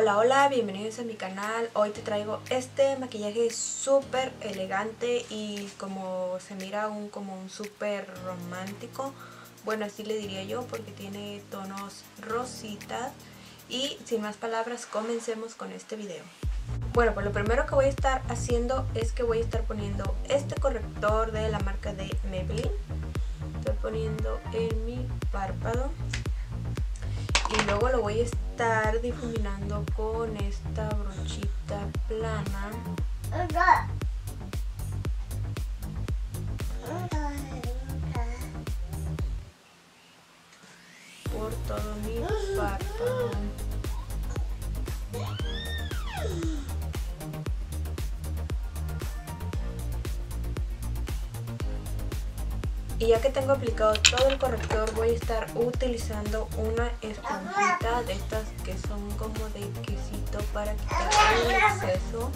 Hola hola, bienvenidos a mi canal. Hoy te traigo este maquillaje súper elegante y como se mira un, como un súper romántico. Bueno, así le diría yo porque tiene tonos rositas. Y sin más palabras, comencemos con este video. Bueno, pues lo primero que voy a estar haciendo es que voy a estar poniendo este corrector de la marca de Maybelline. Estoy poniendo en mi párpado y luego lo voy a estar difuminando con esta brochita plana. Por todo mi párpado y ya que tengo aplicado todo el corrector voy a estar utilizando una esponjita de estas que son como de quesito para quitar el exceso.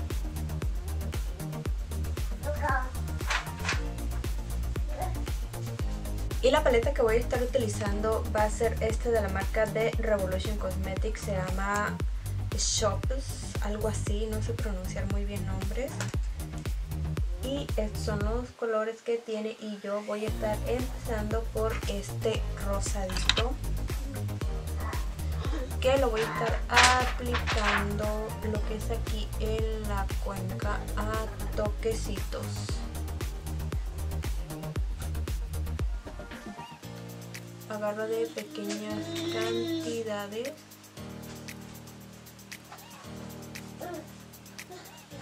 Y la paleta que voy a estar utilizando va a ser esta de la marca de Revolution Cosmetics se llama Shops, algo así, no sé pronunciar muy bien nombres y estos son los colores que tiene y yo voy a estar empezando por este rosadito que lo voy a estar aplicando lo que es aquí en la cuenca a toquecitos. Agarro de pequeñas cantidades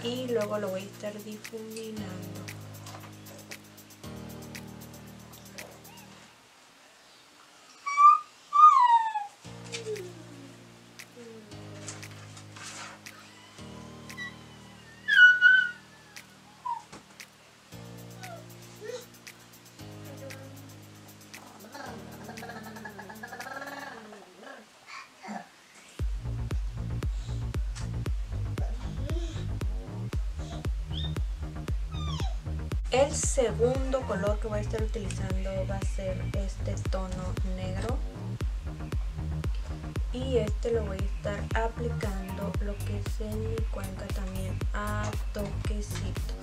y luego lo voy a estar difuminando El segundo color que voy a estar utilizando va a ser este tono negro. Y este lo voy a estar aplicando lo que es en mi cuenca también a toquecitos.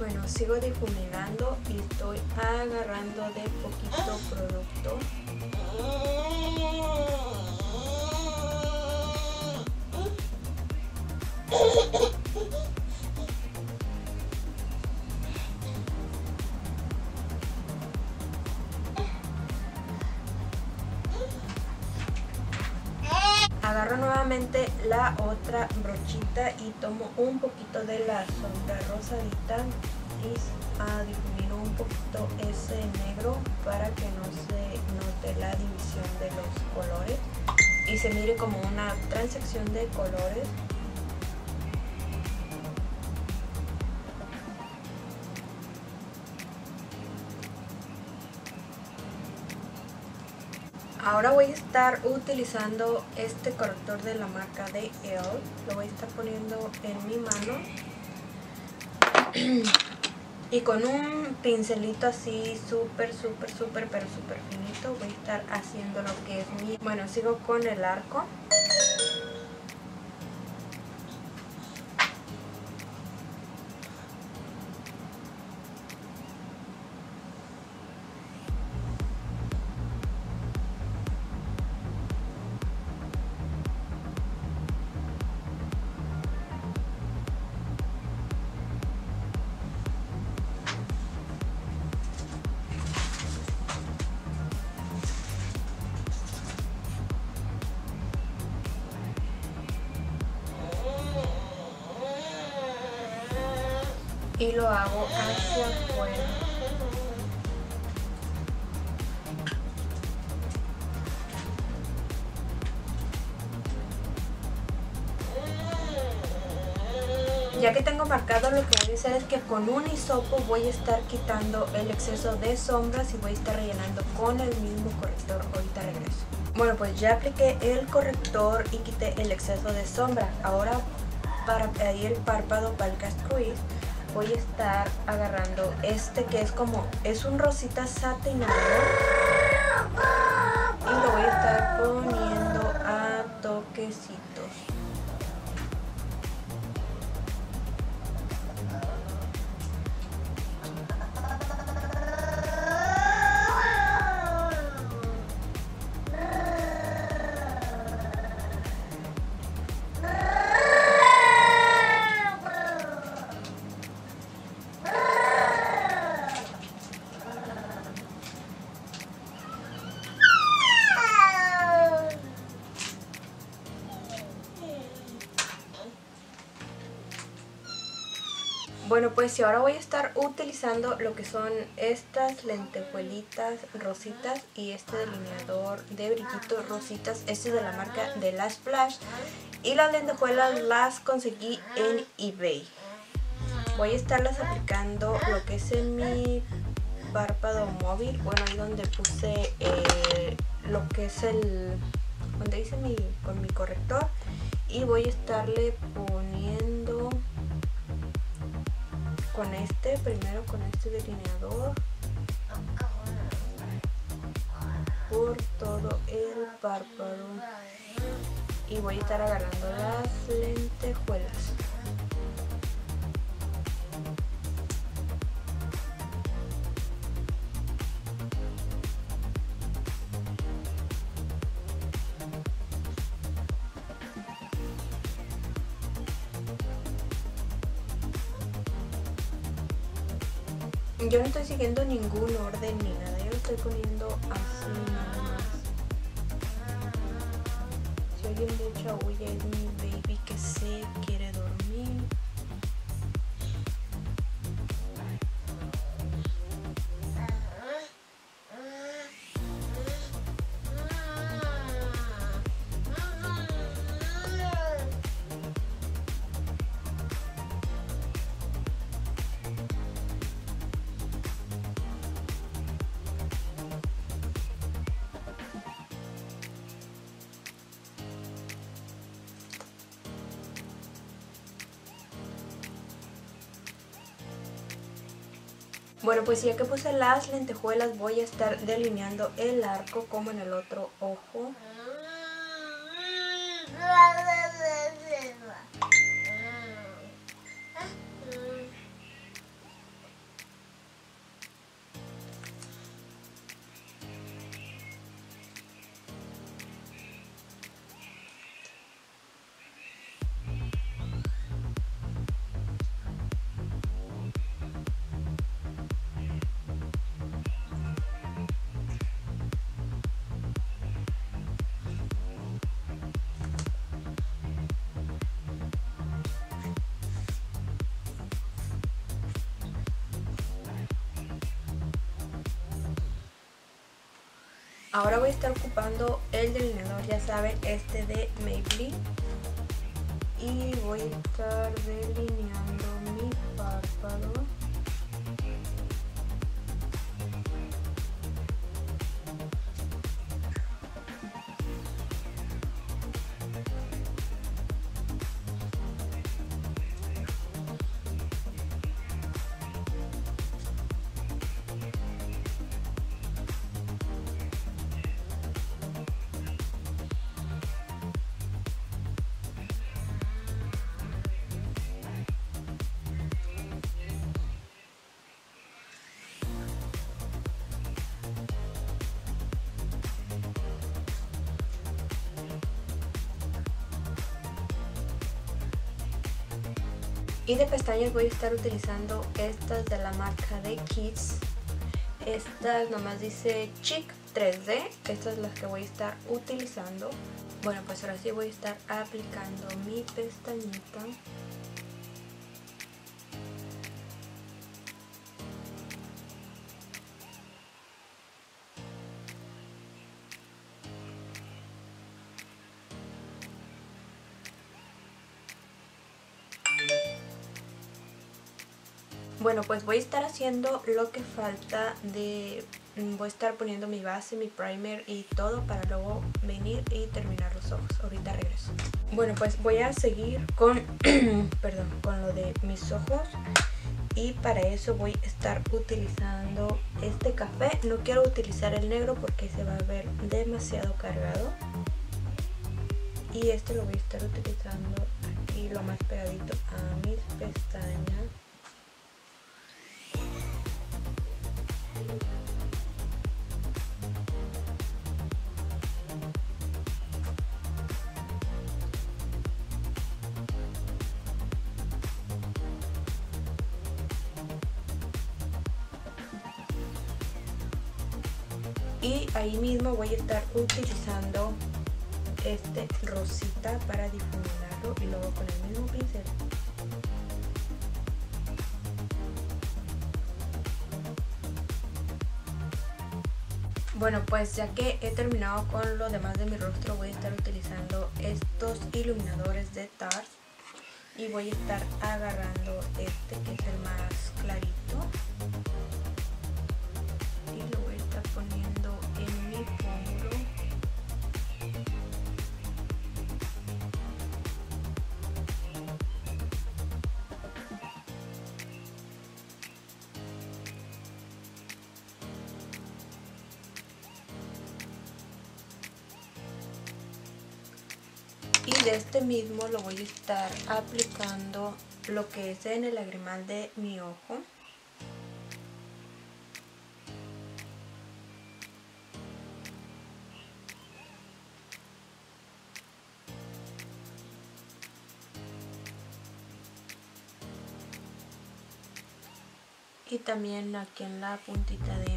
Bueno, sigo difuminando y estoy agarrando de poquito producto. Agarro nuevamente la otra brochita y tomo un poquito de la sombra rosadita y ah, difumino un poquito ese negro para que no se note la división de los colores y se mire como una transacción de colores Ahora voy a estar utilizando este corrector de la marca de EOL. Lo voy a estar poniendo en mi mano. Y con un pincelito así súper, súper, súper, pero súper finito voy a estar haciendo lo que es mi... Bueno, sigo con el arco. Y lo hago hacia afuera. Ya que tengo marcado lo que voy a hacer es que con un hisopo voy a estar quitando el exceso de sombras y voy a estar rellenando con el mismo corrector. Ahorita regreso. Bueno, pues ya apliqué el corrector y quité el exceso de sombra. Ahora para añadir el párpado para el cast voy a estar agarrando este que es como, es un rosita satinado y lo voy a estar poniendo a toquecitos. Bueno, pues si ahora voy a estar utilizando lo que son estas lentejuelitas rositas y este delineador de brillitos rositas. Este es de la marca de Las Flash. Y las lentejuelas las conseguí en eBay. Voy a estarlas aplicando lo que es en mi párpado móvil. Bueno, ahí donde puse eh, lo que es el... Donde hice mi, con mi corrector. Y voy a estarle poniendo con este, primero con este delineador. Por todo el párpado. Y voy a estar agarrando las lentejuelas Yo no estoy siguiendo ningún orden ni nada, yo lo estoy poniendo así nada más. Si alguien de hecho huye es mi baby Bueno, pues ya que puse las lentejuelas voy a estar delineando el arco como en el otro ojo. Ahora voy a estar ocupando el delineador, ya saben, este de Maybelline. Y voy a estar delineando Y de pestañas voy a estar utilizando estas de la marca de Kids. Estas nomás dice Chic 3D. Estas las que voy a estar utilizando. Bueno, pues ahora sí voy a estar aplicando mi pestañita. Bueno, pues voy a estar haciendo lo que falta de mm, voy a estar poniendo mi base, mi primer y todo para luego venir y terminar los ojos. Ahorita regreso. Bueno, pues voy a seguir con, perdón, con lo de mis ojos y para eso voy a estar utilizando este café. No quiero utilizar el negro porque se va a ver demasiado cargado. Y este lo voy a estar utilizando aquí lo más pegadito a mis pestañas. Y ahí mismo voy a estar utilizando este rosita para difuminarlo y luego con el mismo pincel Bueno, pues ya que he terminado con lo demás de mi rostro, voy a estar utilizando estos iluminadores de Tarte y voy a estar agarrando este que es el más clarito y de este mismo lo voy a estar aplicando lo que es en el lagrimal de mi ojo. Y también aquí en la puntita de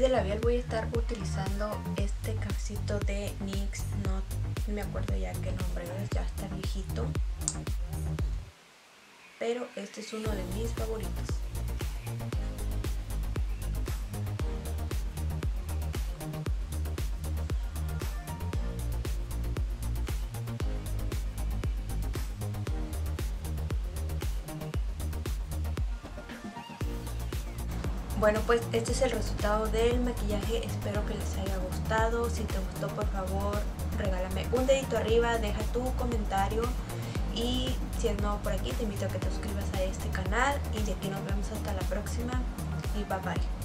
de labial voy a estar utilizando este cafecito de NYX no me acuerdo ya qué nombre es, ya está viejito. Pero este es uno de mis favoritos Bueno, pues este es el resultado del maquillaje. Espero que les haya gustado. Si te gustó, por favor, regálame un dedito arriba, deja tu comentario. Y si es nuevo por aquí, te invito a que te suscribas a este canal. Y de aquí nos vemos hasta la próxima. Y bye bye.